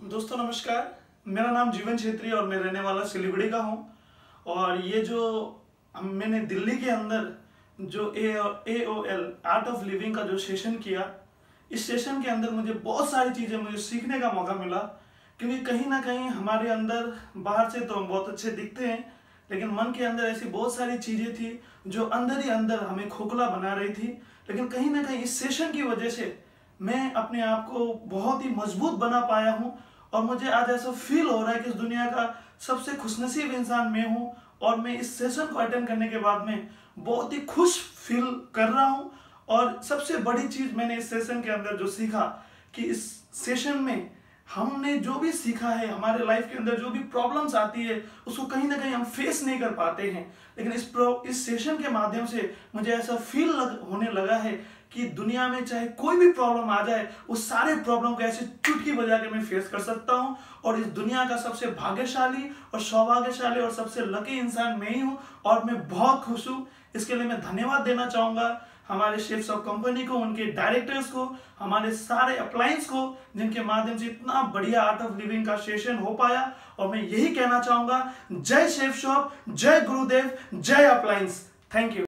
दोस्तों, नमस्कार। मेरा नाम जीवन छेत्री और मैं रहने वाला सिलीगुड़ी का हूँ। और ये जो मैंने दिल्ली के अंदर जो A A O L art of living का जो सेशन किया, इस सेशन के अंदर मुझे बहुत सारी चीज़ें, मुझे सीखने का मौका मिला। क्योंकि कहीं ना कहीं हमारे अंदर, बाहर से तो हम बहुत अच्छे दिखते हैं, लेकिन मन के अंदर ऐसी बहुत सारी चीज़ें थी जो अंदर ही अंदर हमें खोखला बना रही थी। लेकिन कहीं ना कहीं इस सेशन की वजह से मैं अपने आप को बहुत ही मज़बूत बना पाया हूँ। और मुझे आज ऐसा फील हो रहा है कि इस दुनिया का सबसे खुशनसीब इंसान मैं हूँ और मैं इस सेशन को अटेंड करने के बाद में बहुत ही खुश फील कर रहा हूँ और सबसे बड़ी चीज़ मैंने इस सेशन के अंदर जो सीखा कि इस सेशन में हमने जो भी सीखा है हमारे लाइफ के अंदर जो भी प्रॉब्लम्स आती है उसको कहीं ना कहीं हम फेस नहीं कर पाते हैं। लेकिन इस प्रो इस सेशन के माध्यम से मुझे ऐसा फील लग, होने लगा है कि दुनिया में चाहे कोई भी प्रॉब्लम आ जाए, उस सारे प्रॉब्लम को ऐसे चुटकी बजा के मैं फेस कर सकता हूँ। और इस दुनिया का सबसे भाग्यशाली और सौभाग्यशाली और सबसे लकी इंसान मैं ही हूँ और मैं बहुत खुश हूँ। इसके लिए मैं धन्यवाद देना चाहूँगा हमारे शेफ्स ऑफ़ कंपनी को, उनके डायरेक्टर्स को, हमारे सारे अप्लायंस को, जिनके माध्यम से इतना बढ़िया आर्ट ऑफ़ लिविंग का सेशन हो पाया। और मैं यही कहना चाहूँगा, जय शेफ शॉप, जय गुरुदेव, जय अप्लायंस थैंक यू